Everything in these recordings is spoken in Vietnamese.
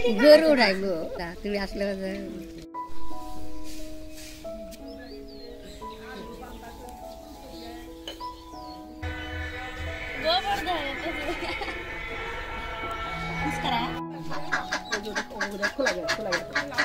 guru dah guru dah tu biasa lah tu sekarang udah ya. udah kulai kulai kulai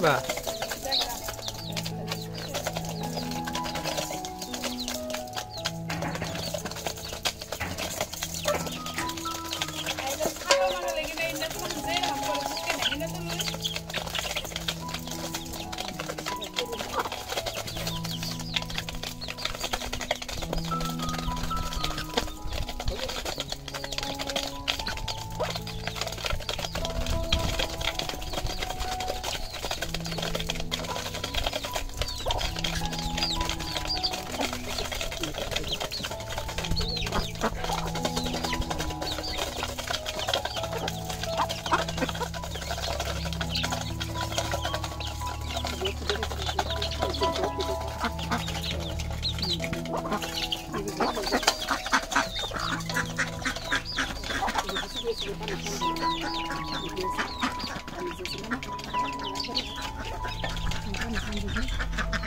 Vâng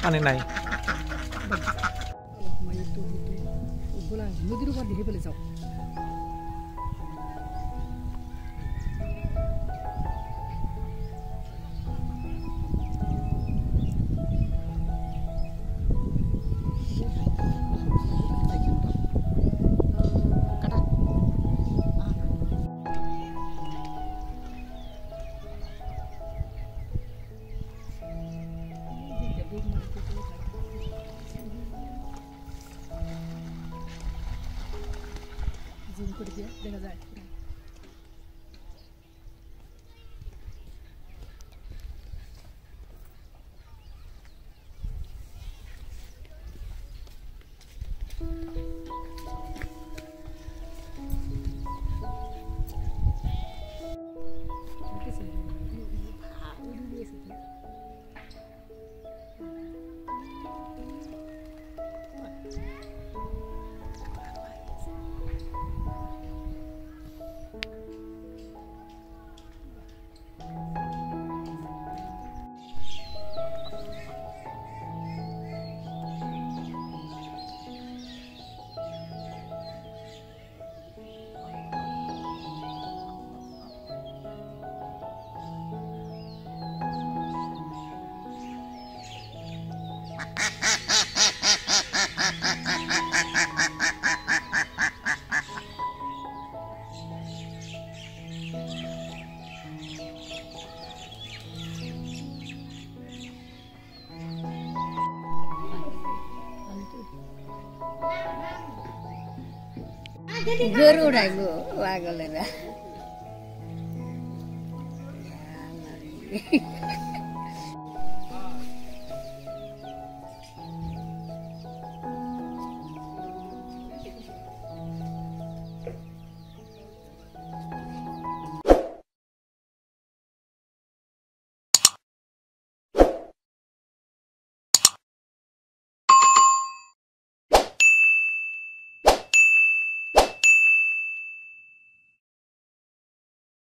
আনে নাই নদীর উপর দেখে ফেলে যাও জুম করে দিয়ে দেখা যায় गोरु उडाएको वागोलेर